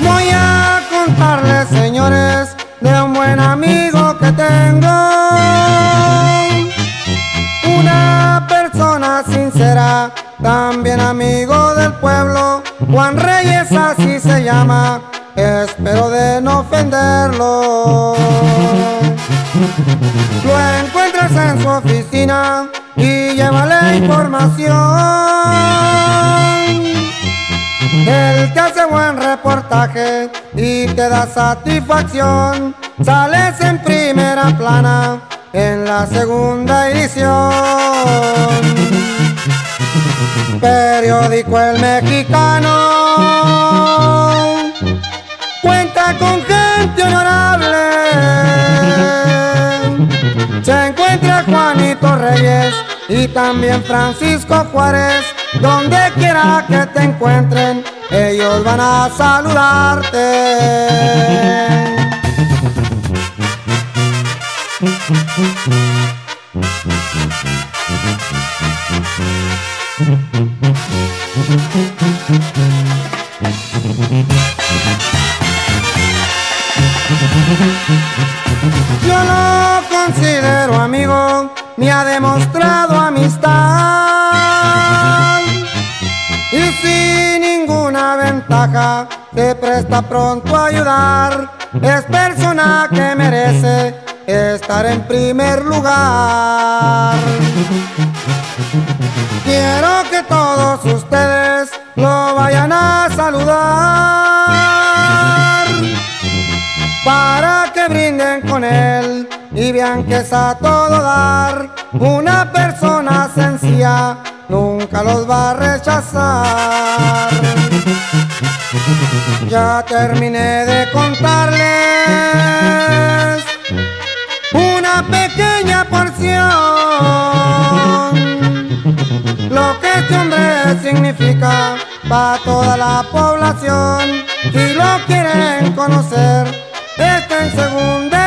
Voy a contarles, señores, de un buen amigo que tengo. Una persona sincera, también amigo del pueblo. Juan Reyes así se llama, espero de no ofenderlo. Lo encuentras en su oficina y lleva la información. Él te hace buen reportaje y te da satisfacción. Sales en primera plana en la segunda edición. Periódico El Mexicano Reyes y también Francisco Juárez. Donde quiera que te encuentren, ellos van a saludarte. Yo lo considero amigo, me ha demostrado amistad. Y sin ninguna ventaja, se presta pronto a ayudar. Es persona que merece estar en primer lugar. Quiero que todos ustedes lo vayan a saludar para brinden con él y vean que es a todo dar. Una persona sencilla nunca los va a rechazar. Ya terminé de contarles una pequeña porción. Lo que este hombre significa para toda la población. Si lo quieren conocer, está en segunda.